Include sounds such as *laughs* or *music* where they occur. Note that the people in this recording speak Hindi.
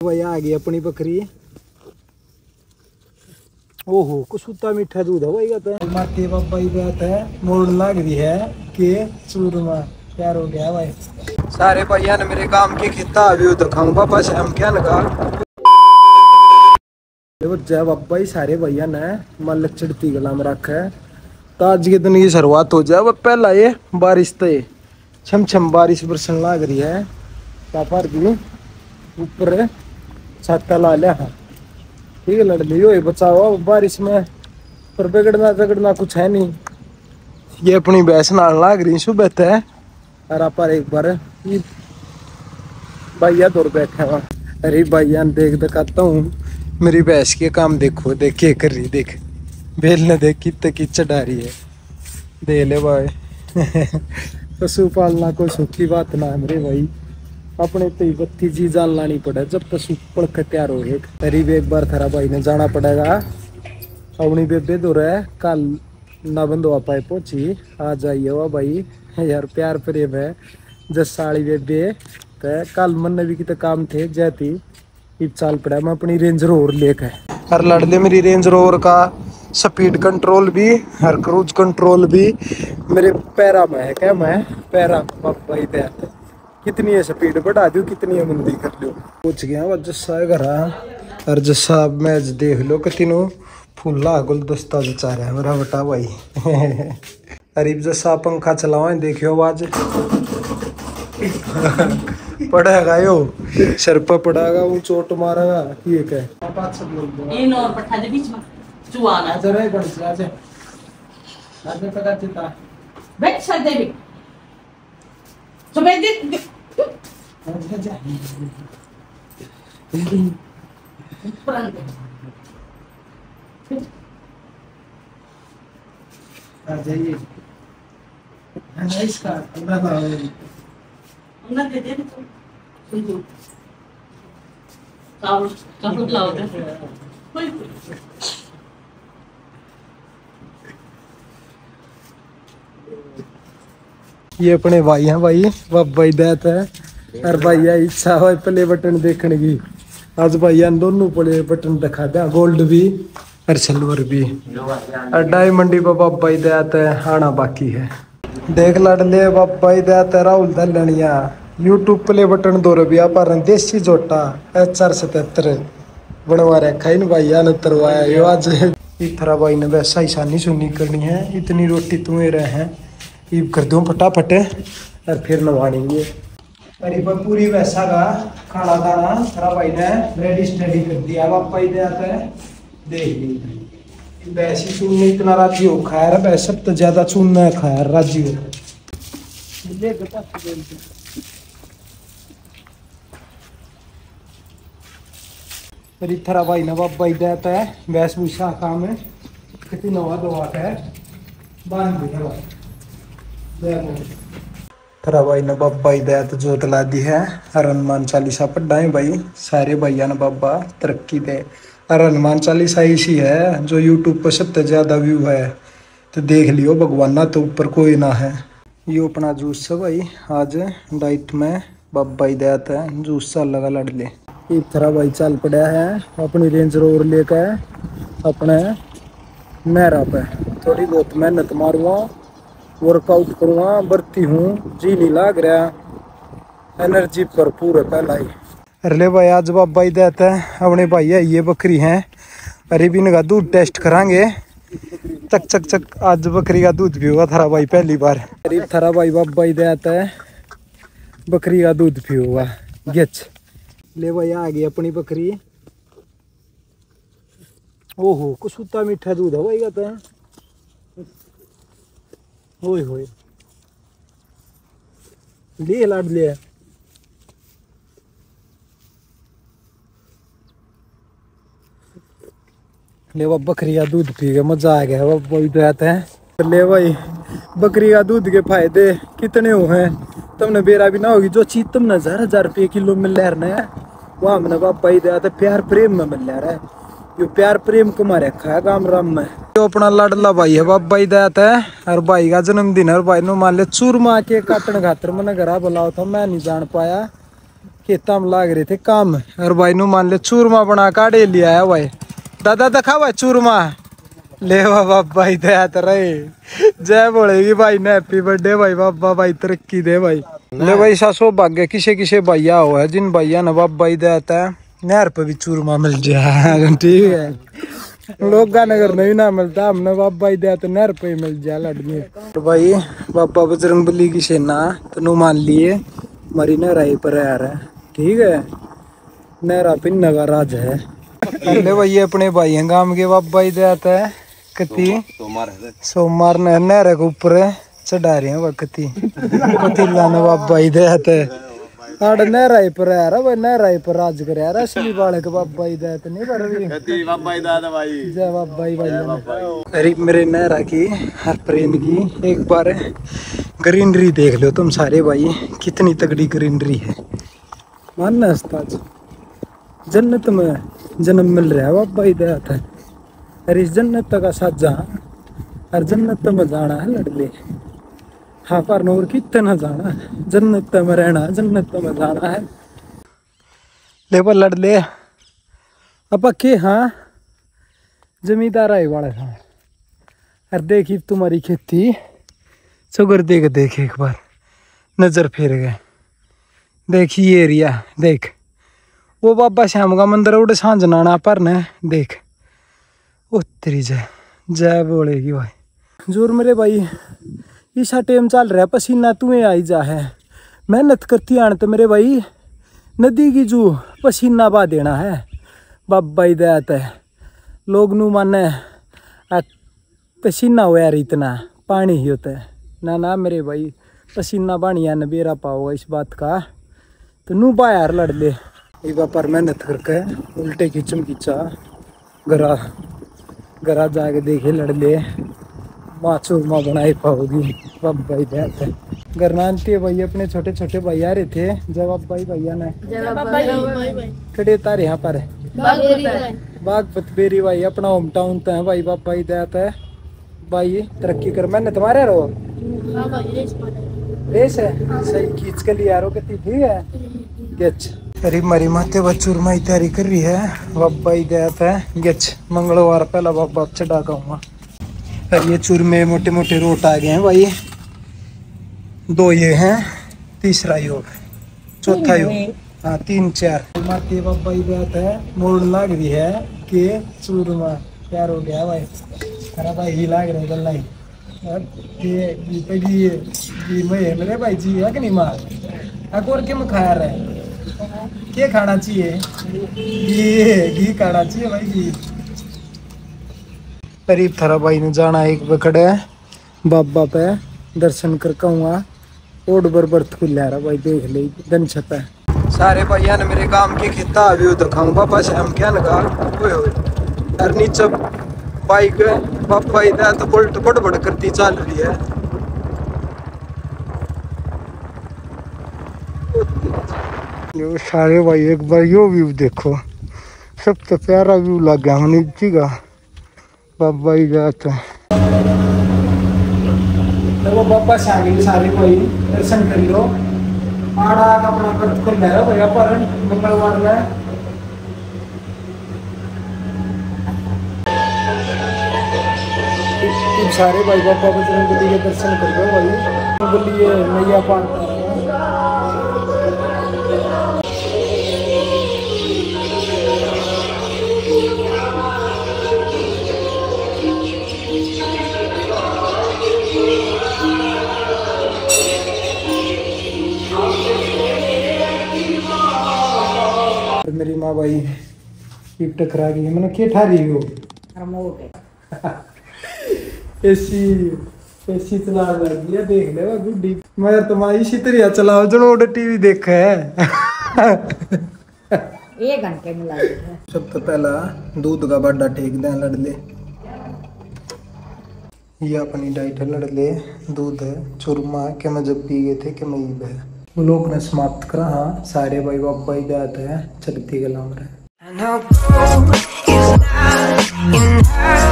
भाई आ गई अपनी बकरी। ओहो कुसुता मीठा दूध है भाई कहते हैं। माते बाबा ही बात है मोड़ लग रही है कि चूरमा प्यार हो गया भाई। सारे भैया ने मेरे काम की खिता अभी दिखाऊँ। पापा से हम क्या लगा? देखो जय बाबा ही सारे भैया ने मल चढ़ती गला में रखा है। तो आज के दिन की शुरुआत हो जाए वो पहला ये बारिश तो छम छम बारिश बरसन लग रही है। पापा भी ऊपर छाता ला लिया ठीक है लड़ लियो ये बचाओ बारिश में पर बिगड़ना बिगड़ना कुछ है नहीं। ये अपनी भैंस नाल लाग रही सुबह तय और आप एक बार ये भैया दूर बैठे हुआ अरे भैया देख दिखाता हूँ। मेरी भैंस के काम देखो देख के कर रही देख। बेल ने देख कितने की चढ़ा रही है। दे ले भाई। *laughs* पशु पालना कोई सुखी बात ना है मेरे भाई। अपने तो बत्ती जी जान लानी पड़े, जब पशु पड़ के तैयार हो एक करीब एक बार थारा भाई ने जाना पड़ेगा। अपनी बेबे दो रहे कल ना बंद हो पाए पहुँची। आ जाइए वो भाई, यार प्यार प्रेम है। जस साड़ी बेबे तो कल मन भी कितने काम थे जाती इब चाल पड़ा। मैं अपनी रेंज रोवर लेकर हर लड़ले मेरी रेंज रोवर का स्पीड कंट्रोल भी, हर क्रूज कंट्रोल भी। मेरे पैरा में है क्या मैं? पैरा ही तैयार कितनी है स्पीड बढ़ा दू कितनी है मंदी कर लो पूछ गया वो जस्सा है और जस्सा मैच देख लो कि तीनों फूला गुलदस्ता जचा रहा है मेरा बटा भाई। *laughs* अरीब जस्सा पंखा चलाओ देखियो आवाज़। *laughs* पड़ेगा यो। सर पर पड़ेगा वो चोट मारेगा ये क्या पाँच सब बोल दो इन और पट्ठा दे बीच में। चुआना आजा रे गणेश आजा आजा पता चलता बैठ सर देवी। तो मैं दे आजा आजा पुरान दे आ ये अपने भाई हैं भाई बाबा देत है। और भैया, इच्छा हो प्ले बटन देखने की। आज भैया ने दोनों प्ले बटन दिखा दिया गोल्ड भी और सिल्वर भी। और डायमंड ही बाबा ही देत है आना बाकी है। देख लड़ ले ही देत राहुल दलनिया। यूट्यूब प्ले बटन दो रुपया पर, देसी जोटा, एच आर सतहत्तर। बनवा रखा इन भैया ने उतरवाया यो आज इथरा भाई ने वैसा ही सानी सुनी करनी है। इतनी रोटी तुम्हें रहे हैं। ईब कर दूँ फटाफट, और फिर नवानेंगे अरे पर पूरी वैसा का खाना दाना थोड़ा भाई ने रेडी स्टडी कर दिया पापा ही आता है, देख ली वैसी चून इतना राज़ी हो खाया रहा वैसे तो ज़्यादा चून न खाया, राज़ी हो। अरे थरा भाई ने बाबा ही देता है, वैस भूसा काम है। कितनी नवा दवा का है। बाँध दे थरा भाई ने बाबा ही दया तो जोत ला दी है। हनुमान चालीसा पढ़ा है भाई। सारे भैया ने बाबा तरक्की दे। और हनुमान चालीसा इसी है, जो यूट्यूब पर सबसे ज़्यादा व्यू है। तो देख लियो, भगवान तो ऊपर कोई ना है। ये अपना जूस है भाई। आज डाइट में बाबा ही दया था जूस सा लगा लड़ ले। तरह भाई चल पड़ा है, अपनी रेंज रोवर लेकर अपने मेरा पे। थोड़ी बहुत मेहनत मारूँगा वर्कआउट करूँगा बढ़ती हूँ जी नहीं लाग रहा। एनर्जी भरपूर है पहला ही। अरे भाई आज बाबा ही देता है अपने भाई है ये बकरी हैं। अरे भी इनका दूध टेस्ट करांगे। चक चक चक आज बकरी का दूध पिएगा थारा भाई पहली बार। अरे थारा भाई बाबा ही देता है बकरी का दूध पिएगा गेच। ले भाई आ गई अपनी बकरी। ओहो कुछ मीठा दूध है भाई कहते हैं होय होय. ले लाड ले. ले बकरी का दूध पी के मज़ा आ गया वो तो आते हैं. ले भाई बकरी का दूध के फ़ायदे कितने हो हैं? तुमने बेरा भी ना होगी, जो चीज़ तुमने हज़ार हज़ार रुपये किलो मिल रहा है वो हमने ही दिया था, प्यार प्रेम में मिल रहा है. यो प्यार प्रेम को मारे है काम राम में। जो अपना लाडला भाई है बाबा ही दया है। और भाई का जन्मदिन है और भाई ने मान लिया चूरमा के काटन खातर मैंने घरा बुलाओ था मैं नहीं जान पाया। खेता में लाग रहे थे काम। और भाई नु मान ले चूरमा बना काढ़े लिया है भाई। दादा दिखा भाई चूरमा। ले बाबा भाई दया तो रहे जय बोलेगी भाई ने हैप्पी बर्थडे भाई बाबा भाई तरक्की दे भाई। ले भाई सा सौभाग्य किसे किसे भैया हुआ है जिन भैया ने बाबा भाई देता है। नहर पे भी चूरमा मिल जाए। *laughs* ठीक है। लोग का नगर नहीं ना मिलता हमने बाबा ही दिया तो नहर पे ही मिल जाए लड़ने। तो भाई बाबा बजरंग बली की सेना तो नु मान लिए मरी नहराई पर आ रहा है ठीक है। नहरा पिन्न का राज है। ले भाई अपने भाई हैं गाँव के बाबा ही देता है कति सोमवार नहर के ऊपर चढ़ा रहे हैं वक्ति पतीला ने बाबा ही। देता है आड़ नहराई पर आ रहा भाई नहराई पर राज करे यार असली वाले के बाबा ही देते नहीं पर भी जय बाबा ही भाई अरे मेरे नहरा की हर प्रेम की एक बार ग्रीनरी देख लो तुम सारे भाई कितनी तगड़ी ग्रीनरी है। मानना उस्ताद जन्नत में जन्म मिल रहा है बाबा ही देता है अरे इस जन्नत का साथ जहाँ और जन्नत में जाना है लड़ले। हाँ पर नूर कितना जाना, जन्नत में रहना, जन्नत में जाना है। ले पर लड़ ले। अब के हाँ जमींदार आए वाले हाँ। अरे देखी तुम्हारी खेती। सुगर देख देख एक बार। नज़र फेर गए। देखी ये एरिया, देख। वो बाबा श्याम का मंदिर उड़े साँझ नाना पर ने, देख। ओ जय जय बोलेगी भाई। ज़ोर मेरे भाई। ईसा टाइम चल रहा है, पसीना तुम्हें आई जा है। मेहनत करती आन तो मेरे भाई, नदी की जू पसीना बा देना है। बाबा दयात है लोग नू माने पसीना हो यार इतना, पानी ही होता। है ना ना, मेरे भाई, पसीना बानिया न बेरा पाओगा इस बात का तो नू बा लड़ ले। पर मेहनत करके उल्टे खींचम खींचा गरा गरा जाके देखे लड़ ले। माँ चूरमा बनाई पाओगी अब भाई बात है गरनानती भाई अपने छोटे छोटे भैया रहे थे जब अब भाई भैया ने खड़े तारे यहाँ पर. बागपत बेरी भाई अपना होम टाउन तो. है भाई बाप भाई देता है भाई तरक्की कर. मैंने तुम्हारे रो रेस है सही खींच के लिए यारो कितनी ठीक है गेच. अरे मरी माते बा चूरमा तैयारी कर रही है. बाबा ही देता है गेच. मंगलवार पहला बाबा चढ़ा कहूँगा और ये चूरमे मोटे मोटे रोट आ गए हैं भाई। दो ये हैं तीसरा योग चौथा योग हाँ। तीन चार। माते बाबा बात है मोड़ लग रही है कि चूरमा प्यार हो गया भाई। अरे भाई ही लाग रहे गल नहीं। ये ये पहली ये ये मैं मेरे भाई जी है कि नहीं मार अकोर के में खाया रहे क्या खाना चाहिए? घी घी खाना चाहिए भाई घी। करीब थारा भाई ने जाना एक बकड़ है। बाबा पे दर्शन कर कहूँगा ओड बर बर्थ खुल रहा भाई देख ले दिन छप। है सारे भैया ने मेरे काम के खेता अभी दिखाऊँ। पापा से हम क्या लगा? यार नीचे बाइक पापा इधर तो बुलट बड़ बड़ करती चल रही है। सारे भाई एक बार यो व्यू देखो। सबसे प्यारा व्यू लग गया हम नीचे का। ही जाता देखो बाबा से आगे सारे कोई दर्शन कर लो। आड़ा का अपना व्रत कर ले भैया, पर मंगलवार में सारे भाई बाबा बजरंग के दर्शन कर लो भाई। बोलिए नैया पार भाई टकरा गई मैंने क्या ठा रही हो एसी एसी चला लगी है देख ले वो गुड्डी मैं तुम्हारी इसी चलाओ जो टीवी देख है। एक घंटे में सब तो पहला दूध का बड्डा टेक दें लड़ले ये अपनी डाइट है लड़ले दूध है चूरमा के मैं जब पी गए थे कि मैं ईब है ने समाप्त करा हाँ सारे भाई बाबा ही जाते हैं चलती गला में No, gold is not, not.